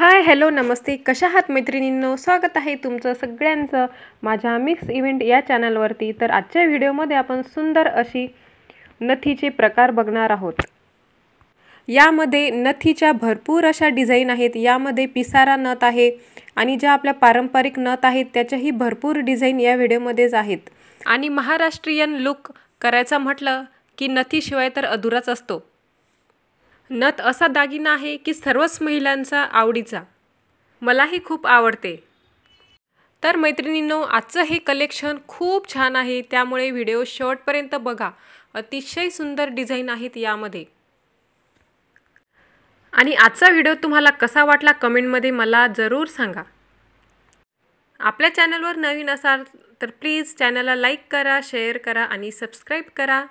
Hi hello नमस्ते. कशा आहात मैत्रिणींनो? स्वागत आहे तुमचं सगळ्यांचं माझ्या मिक्स इव्हेंट या चॅनलवरती. तर आजच्या व्हिडिओमध्ये आपण सुंदर अशी नथीचे प्रकार बघणार आहोत. यामध्ये नथीच्या भरपूर अशा डिझाईन आहेत. यामध्ये पिसारा नथ आहे आणि ज्या आपल्या पारंपरिक नथ आहेत त्याच्याही भरपूर डिझाईन या व्हिडिओमध्येच आहेत. आणि महाराष्ट्रीयन लुक करायचा म्हटलं की नथीशिवाय तर अधुराच असतो. नथ असा दागिना आहे की सर्वच महिलांचा आवडीचा. मलाही खूप आवडते. तर मैत्रिणींनो आजचं हे कलेक्शन खूप छान आहे त्यामुळे व्हिडिओ शेवटपर्यंत बघा. अतिशय सुंदर डिझाईन आहेत यामध्ये. आणि आजचा व्हिडिओ तुम्हाला कसा वाटला कमेंटमध्ये मला जरूर सांगा. आपल्या चॅनलवर नवीन असाल तर प्लीज चॅनलला लाईक करा शेअर करा आणि सबस्क्राईब करा.